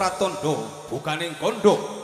Pratandha bukaning kondho.